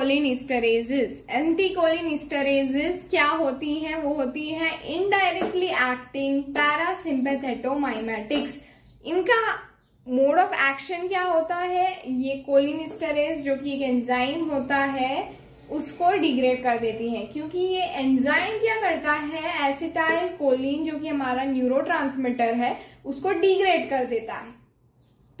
एंटीकोलिनिस्टरेजेस एंटीकोलिनिस्टरेजेस क्या होती हैं? वो होती हैं इनडायरेक्टली एक्टिंग पैरासिम्पेथेटोमाइमेटिक्स इनका मोड ऑफ़ एक्शन क्या होता है? ये कोलिनिस्टरेज जो कि एक एंजाइम होता है, उसको डिग्रेड कर देती हैं। क्योंकि ये एंजाइम क्या करता है? एसिटाइल कोलिन जो कि हमारा न्यूरो है, उसको डिग्रेड कर देता है।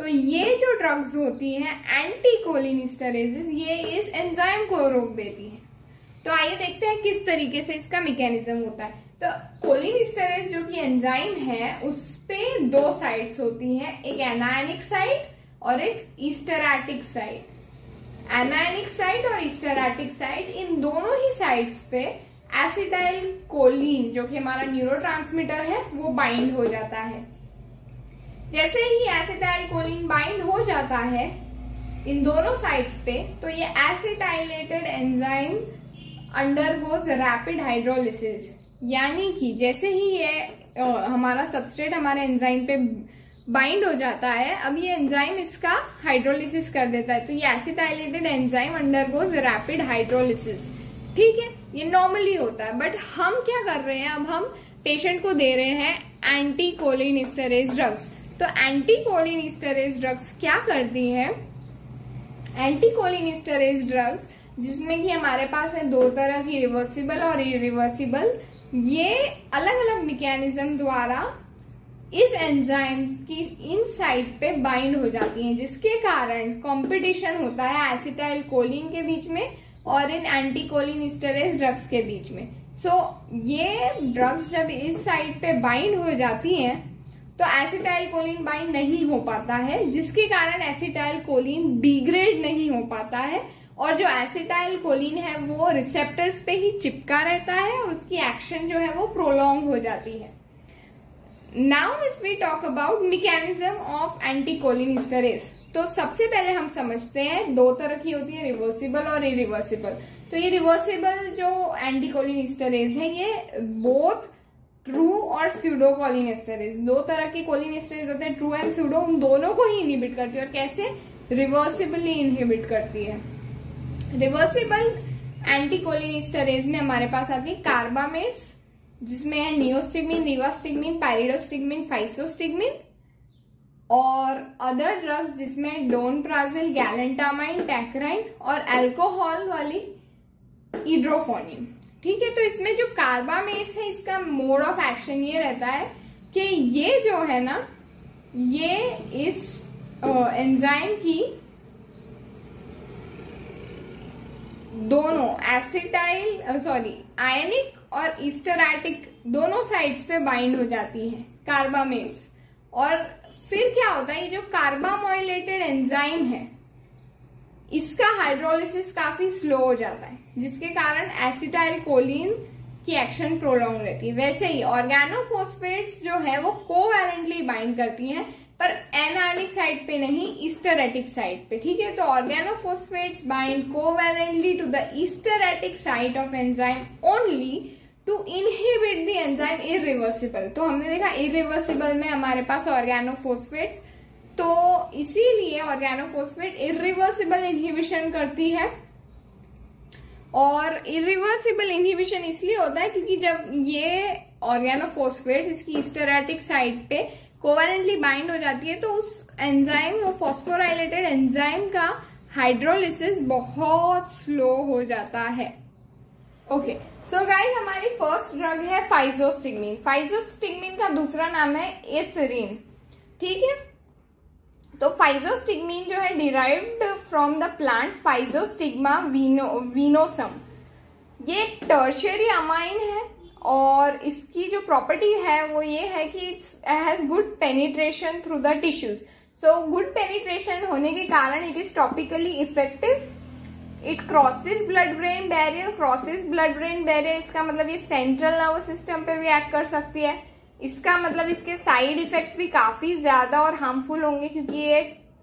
तो ये जो ड्रग्स होती हैं एंटी कोलिनिस्टरेजेस ये इस एंजाइम को रोक देती हैं। तो आइए देखते हैं किस तरीके से इसका मैकेनिज्म होता है। तो कोलिनिस्टरेज जो कि एंजाइम है, उस पे दो साइड्स होती हैं, एक एनायनिक साइड और एक ईस्टरैटिक साइड एनायनिक साइड और स्टेराटिक साइड इन दोनों ही साइड्स पे एसिटाइल कोलिन जो कि हमारा न्यूरो है, वो बाइंड हो जाता है। जैसे ही एसिटाइलकोलिन बाइंड हो जाता है इन दोनों साइड्स पे तो ये acetylated enzyme undergoes rapid hydrolysis यानी कि जैसे ही ये हमारा सबस्ट्रेट हमारे एंजाइम पे बाइंड हो जाता है, अब ये एंजाइम इसका हाइड्रोलिसिस कर देता है। तो ये acetylated enzyme undergoes rapid hydrolysis ठीक है? ये नॉर्मली होता है। बट हम क्या कर रहे हैं? अब हम पेशेंट को दे रहे हैं एंटी कोलिनिस्टरेज ड्रग्स तो एंटी कोलिनिस्टरेज ड्रग्स क्या करती है? एंटी कोलिनिस्टरेज ड्रग्स जिसमें कि हमारे पास है दो तरह की रिवर्सिबल और इरिवर्सिबल ये अलग अलग मैकेनिज्म द्वारा इस एंजाइम की इन साइड पे बाइंड हो जाती हैं जिसके कारण कंपटीशन होता है एसिटाइल कोलिन के बीच में और इन एंटी कोलिन ड्रग्स के बीच में। सो so, ये ड्रग्स जब इस साइड पे बाइंड हो जाती हैं तो एसिटाइल कोलिन बाइंड नहीं हो पाता है, जिसके कारण एसिटाइल कोलिन डिग्रेड नहीं हो पाता है, और जो एसिटाइल कोलिन है, वो रिसेप्टर्स पे ही चिपका रहता है, और उसकी एक्शन जो है वो प्रोलॉन्ग हो जाती है। Now if we talk about mechanism of anticholinesterase तो सबसे पहले हम समझते हैं, दो तरह की होती है रिवर्सिबल और इरिवर्सिबल तो ये रिवर्सिबल जो एंटीकोलिनिस्टरेज है, ये बोथ ट्रू और स्यूडो कोलिनेस्टरेज दो तरह के कोलिनेस्टरेज होते हैं ट्रू एंड स्यूडो उन दोनों को ही इनहिबिट करती है। और कैसे? रिवर्सिबली इनहिबिट करती है। रिवर्सिबल एंटीकोलिनिस्टरेज में हमारे पास आती है कार्बामेट्स जिसमें है नियोस्टिगमिन रिवास्टिगमिन पैरिडोस्टिगमिन फाइसोस्टिगमिन और अदर ड्रग्स जिसमें डोनप्राजिल गैलेंटामाइन टैक्राइन और अल्कोहल वाली इड्रोफोनियम ठीक है तो इसमें जो कार्बामेट्स है, इसका मोड ऑफ़ एक्शन ये रहता है कि ये जो है ना, ये इस एंजाइम की दोनों एसिटाइल सॉरी आयनिक और ईस्टरैटिक दोनों साइड्स पे बाइंड हो जाती है कार्बामेट्स और फिर क्या होता है, ये जो कार्बामोइलेटेड एंजाइम है इसका हाइड्रोलिसिस काफ़ी स्लो हो जाता है, जिसके कारण एसिटाइल कोलिन की एक्शन प्रोलॉन्ग रहती है। वैसे ही ऑर्गेनोफोस्फेट्स जो है, वो कोवैलेंटली बाइंड करती हैं, पर एनायनिक साइड पे नहीं ईस्टरेटिक साइड पे, ठीक है? तो organophosphates bind covalently to the esteratic side of enzyme only to inhibit the enzyme irreversible तो हमने देखा इरिवर्सिबल में हमारे पास ऑर्गेनोफोस्फेट्स तो इसीलिए ऑर्गेनोफोस्फेट इरिवर्सिबल इनहिबिशन करती है। और इरिवर्सिबल इनहिबिशन इसलिए होता है क्योंकि जब ये ऑर्गेनोफोस्फेट इसकी स्टेराटिक साइड पे कोवेलेंटली बाइंड हो जाती है तो उस एंजाइम वो फॉस्फोराइलेटेड एंजाइम का हाइड्रोलिसिस बहुत स्लो हो जाता है। ओके सो गाइस हमारी फ़र्स्ट ड्रग है फाइजोस्टिगमिन फाइजोस्टिगमिन का दूसरा नाम है एसरीन ठीक है? तो फाइजोस्टिगमिन जो है derived from the plant physostigma veno venosum ये एक टर्शरी अमाइन है और इसकी जो प्रॉपर्टी है वो ये है कि it's has good penetration through the tissues so good penetration होने के कारण it is topically effective it crosses blood brain barrier crosses blood brain barrier इसका मतलब ये सेंट्रल नर्वस सिस्टम पे भी एक्ट कर सकती है। इसका मतलब इसके साइड इफेक्ट्स भी काफ़ी ज़्यादा और हार्मफुल होंगे क्योंकि ये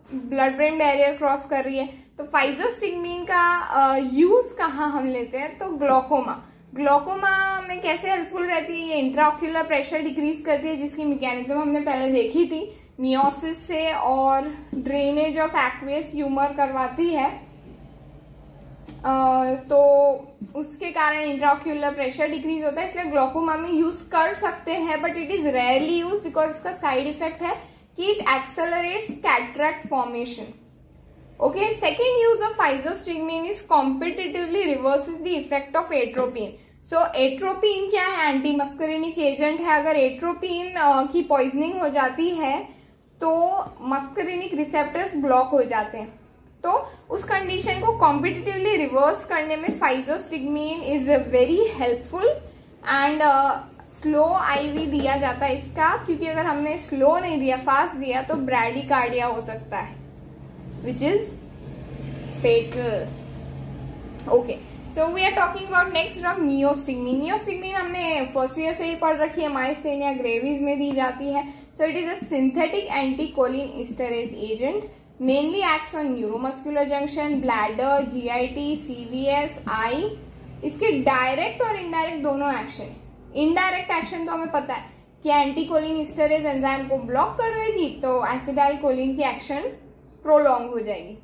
ब्लड ब्रेन बैरियर क्रॉस कर रही है। तो फाइजोस्टिगमीन का यूज़ कहाँ हम लेते हैं? तो ग्लोकोमा ग्लोकोमा में कैसे हेल्पफुल रहती है? ये इंट्राक्यूलर प्रेशर डिक्रीज करती है, जिसकी मैकेनिज्म हमने पहले देखी थी। मियोसिस से और ड्रेनेज ऑफ़ एक्वेस ह्यूमर करवाती है। तो उसके कारण इंट्राक्यूलर प्रेशर डिक्रीज होता है, इसलिए ग्लोकोमा में यूज़ कर सकते हैं but it is rarely use because इसका साइड इफ़ेक्ट है कि it accelerates cataract formation okay second use of physostigmine is competitively reverses the effect of atropine so atropine क्या है? एंटी मस्करिनिक एजेंट है। अगर एट्रोपिन की पॉइजनिंग हो जाती है तो मस्करिनिक रिसेप्टर्स ब्लॉक हो जाते हैं। तो उस कंडीशन को कॉम्पिटिटिवली रिवर्स करने में physostigmine is very helpful and slow IV दिया जाता है इसका, क्योंकि अगर हमने स्लो नहीं दिया फास्ट दिया तो ब्रैडी कार्डिया हो सकता है which is fatal okay so we are talking about next drug neostigmine neostigmine हमने फ़र्स्ट ईयर से ही पढ़ रखी है माइस्थेनिया ग्रेवीज में दी जाती है. So it is a synthetic anticholinesterase agent mainly act on neuromuscular junction bladder GIT CVS eye इसके डायरेक्ट और इनडायरेक्ट दोनों एक्शन इनडायरेक्ट एक्शन तो हमें पता है कि एंटीकोलिन स्टरेज एंजाइम को ब्लॉक कर देगी तो एसिडाइल कोलिन की एक्शन प्रोलॉन्ग हो जाएगी।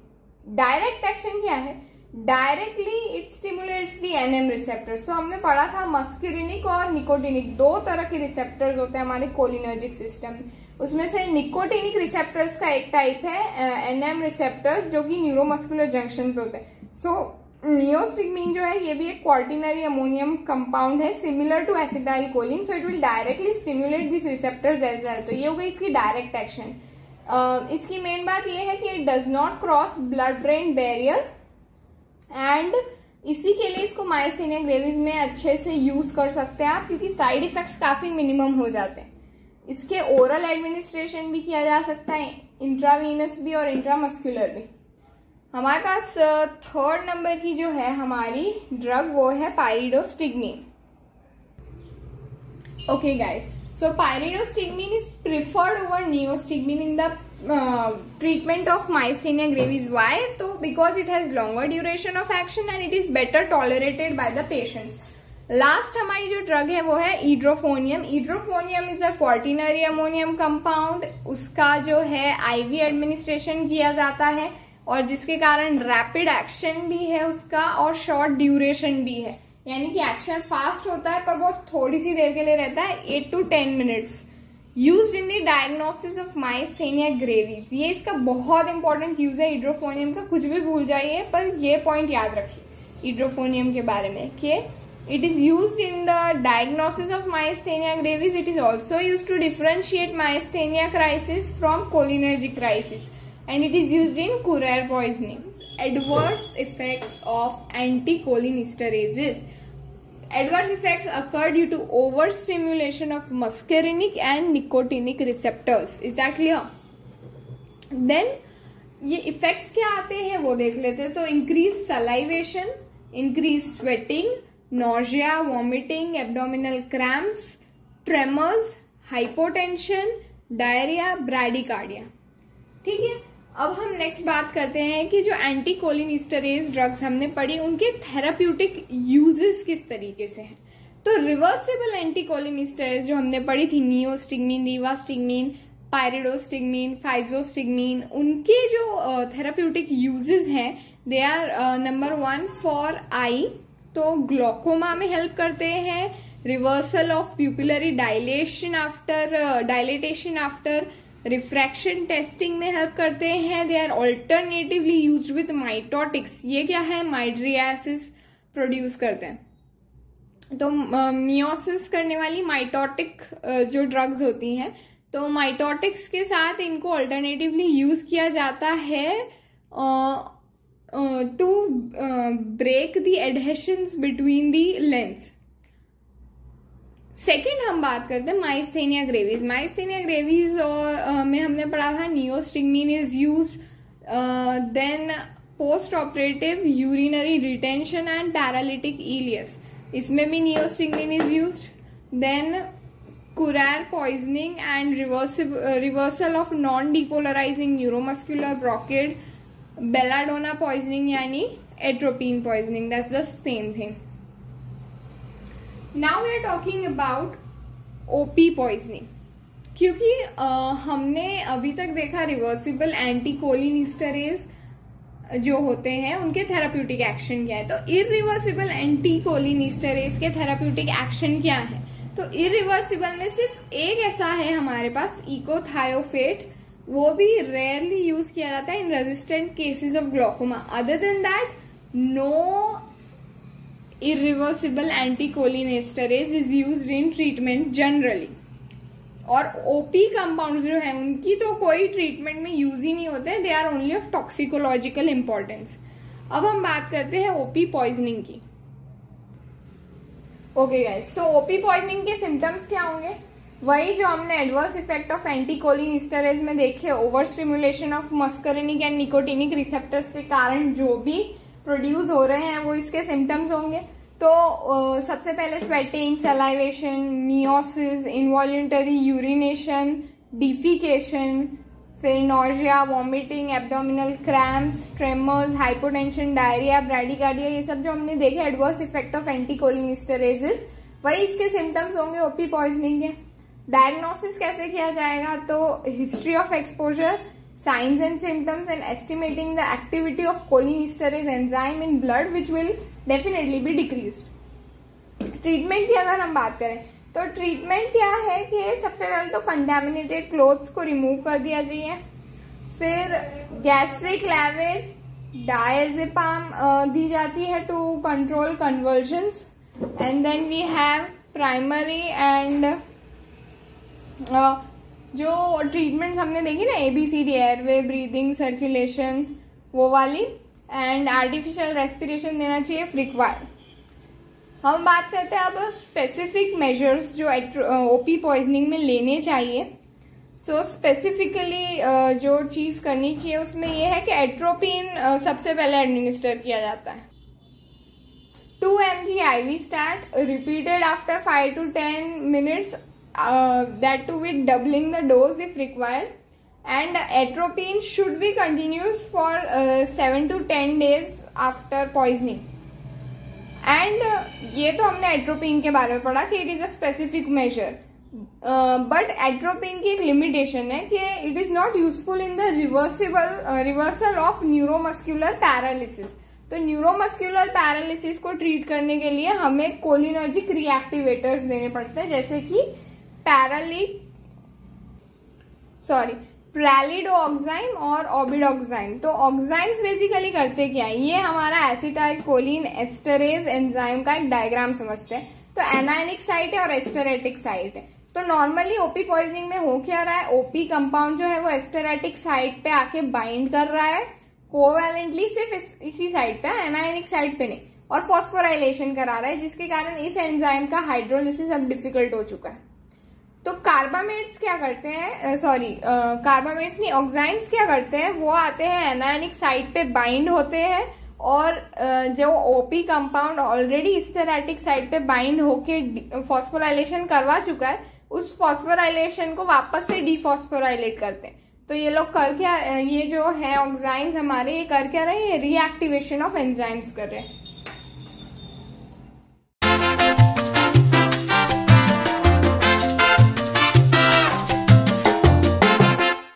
डायरेक्ट एक्शन क्या है? Directly it stimulates the NM receptors तो हमने पढ़ा था मस्किरिनिक और निकोटिनिक दो तरह के रिसेप्टर्स होते हैं हमारे कोलिनर्जिक सिस्टम उसमें से निकोटिनिक रिसेप्टर्स का एक टाइप है एनएम रिसेप्टर्स जो कि न्यूरोमस्कुलर जंक्शन पे होते हैं. सो नियोस्टिगमीन जो है, ये भी एक क्वार्टिनरी अमोनियम कंपाउंड है similar to acetylcholine so it will directly stimulate this receptors as well तो ये हो गई इसकी डायरेक्ट एक्शन इसकी मेन बात ये है कि it does not cross blood brain barrier and इसी के लिए इसको माइसिनिया ग्रेविज में अच्छे से यूज़ कर सकते हैं आप, क्योंकि साइड इफेक्ट्स काफ़ी मिनिमम हो जाते हैं। इसके ओरल एडमिनिस्ट्रेशन भी किया जा सकता है इंट्रावीनस भी और इंट्रामस्कुलर भी। हमारे पास थर्ड नंबर की जो है हमारी ड्रग वो है pyridostigmine okay guys so pyridostigmine is preferred over neostigmine in the treatment of myasthenia gravis why तो because it has longer duration of action and it is better tolerated by the patients last हमारी जो drug है वो है edrophonium edrophonium is a quaternary ammonium compound उसका जो है ivy administration किया जाता है और जिसके कारण रैपिड एक्शन भी है उसका और शॉर्ट ड्यूरेशन भी है। यानी कि एक्शन फास्ट होता है पर बहुत थोड़ी सी देर के लिए रहता है eight to ten minutes use in the diagnosis of myasthenia gravis ये इसका बहुत इंपॉर्टेंट यूज़ है हाइड्रोफोनियम का। कुछ भी भूल जाइए, पर ये पॉइंट याद रखिए हाइड्रोफोनियम के बारे में के it is use in the diagnosis of myasthenia gravis it is also use to differentiate myasthenia crisis from cholinergic crisis and it is use in curare poisoning adverse effect of anticholinesterase Adverse effects occur due to overstimulation of muscarinic and nicotinic receptors. Is that clear? Then ये effects क्या आते हैं वो देख लेते हैं तो increase salivation increase sweating nausea, vomiting, abdominal cramps, tremors, hypotension, diarrhoea bradycardia ठीक है अब हम नेक्स्ट बात करते हैं कि जो एंटी कोलिनिस्टरेज ड्रग्स हमने पढ़ी, उनके थेराप्यूटिक यूजेस किस तरीके से हैं। तो रिवर्सिबल एंटी कोलिनिस्टरेज जो हमने पढ़ी थी नियोस्टिगमीन रीवास्टिगमीन पायरिडोस्टिगमीन फाइजोस्टिगमीन उनके जो थेराप्यूटिक यूजेस हैं they are number one for eye तो ग्लोकोमा में हेल्प करते हैं reversal of pupillary dilation after dilatation after refraction testing में हेल्प करते हैं. They are alternatively use with miotics ये क्या है? माइड्रियासिस प्रोड्यूस करते हैं. तो मियोसिस uh, करने वाली माइटोटिक uh, जो ड्रग्स होती हैं तो माइटोटिक्स के साथ इनको ऑल्टरनेटिवली यूज़ किया जाता है to break the adhesions between the lens second हम बात करते हैं माइस्थेनिया ग्रेवीज माइस्थेनिया ग्रेवीज में हमने पढ़ा था neostigmine is use then post operative urinary retention and paralytic ileus इसमें भी neostigmine is use then curare poisoning and reversal of non depolarizing neuromuscular blockade belladonna poisoning यानी atropine poisoning that's the same thing now we are talking about OP poisoning क्योंकि आ, हमने अभी तक देखा reversible anti cholinesterase जो होते हैं उनके थेराप्यूटिक एक्शन क्या है? तो इरिवर्सिबल एंटी कोलिनिस्टरेज के थेराप्यूटिक एक्शन क्या है? तो इरिवर्सिबल में सिर्फ़ एक ऐसा है हमारे पास इकोथायोफेट वो भी रेयरली यूज़ किया जाता है in resistant cases of glaucoma other than that no irreversible anticholinesterase is use in treatment generally और ओपी कंपाउंड जो है, उनकी तो कोई ट्रीटमेंट में यूज़ ही नहीं होते they are only of toxicological importance अब हम बात करते हैं ओपी पॉइजनिंग की। Okay guys so OP poisoning के सिम्टम्स क्या होंगे? वही जो हमने एडवर्स इफ़ेक्ट ऑफ़ एंटीकोलिन में देखे over stimulation of muscarinic and nicotinic receptors के कारण जो भी प्रोड्यूस हो रहे हैं, वो इसके सिम्टम्स होंगे। तो सबसे पहले sweating salivation miosis involuntary urination defecation फिर nausea vomiting abdominal cramps tremors hypotension diarrhoea bradycardia ये सब जो हमने देखे एडवर्स इफ़ेक्ट ऑफ़ एंटीकोलिनिस्टरेजिस वही इसके सिम्टम्स होंगे ओपी पॉइजनिंग के। डायग्नोसिस कैसे किया जाएगा? तो history of exposure signs and symptoms and estimating the activity of cholinesterase enzyme in blood which will definitely be decreased. Treatment की अगर हम बात करें तो ट्रीटमेंट क्या है कि सबसे पहले तो कंटेमिनेटेड क्लोथ्स को रिमूव कर दिया जाइए फिर गैस्ट्रिक लैवेज डायजेपाम दी जाती है to control convulsion and then we have primary and जो ट्रीटमेंट्स हमने देखी ना एबीसीडी एयरवे ब्रीदिंग सर्कुलेशन वो वाली एंड आर्टिफिशियल रेस्पिरेशन देना चाहिए फ्रिक्वायर्ड हम बात करते हैं अब स्पेसिफिक मेजर्स जो ओपी पॉइजनिंग में लेने चाहिए. सो so, स्पेसिफिकली जो चीज़ करनी चाहिए उसमें यह है कि एट्रोपिन सबसे पहले एडमिनिस्टर किया जाता है. Two M G I V start repeated after five to ten minutes uh, that too with doubling the dose if required. And atropine should be continuous for uh, 7 to 10 days after poisoning. And uh, ये तो हमने atropine के बारे में पढ़ा कि it is a specific major but atropine की एक लिमिटेशन है कि it is not useful in the reversible reversal of neuromuscular paralysis तो न्यूरोमस्क्यूलर पैरालिसिस को ट्रीट करने के लिए हमें कोलिनर्जिक रिएक्टिवेटर्स देने पड़ते हैं जैसे कि पैरालिक सॉरी प्रेलिडोक्साइम और ऑबिडोक्साइम तो ऑक्साइम्स बेसिकली करते क्या है? ये हमारा एसिटाइल कोलिन एस्टरेज एंजाइम का एक डायग्राम समझते हैं। तो एनायनिक साइट है और एस्टरेटिक साइट है। तो नॉर्मली ओपी पॉइजनिंग में हो क्या रहा है? ओपी कंपाउंड जो है वो एस्टरेटिक साइट पे आके बाइंड कर रहा है। कोवेलेंटली सिर्फ़ इस, इसी साइड पे एनायनिक साइड पे नहीं। और फॉस्फोराइलेशन करा रहा है जिसके कारण इस एंजाइम का हाइड्रोलिसिस अब डिफ़िकल्ट हो चुका है। तो कार्बामेट्स क्या करते हैं? सॉरी कार्बामेट्स नहीं ऑक्साइम्स क्या करते हैं? वो आते हैं एनायनिक साइड पे बाइंड होते हैं और जो OP compound already esteratic side पे बाइंड होके फॉस्फोराइलेशन करवा चुका है, उस फॉस्फोराइलेशन को वापस से डिफॉस्फोराइलेट करते हैं। तो ये लोग कर क्या ये जो है ऑक्साइम्स हमारे, ये कर क्या रहे हैं? रिएक्टिवेशन ऑफ़ एंजाइम्स कर रहे हैं।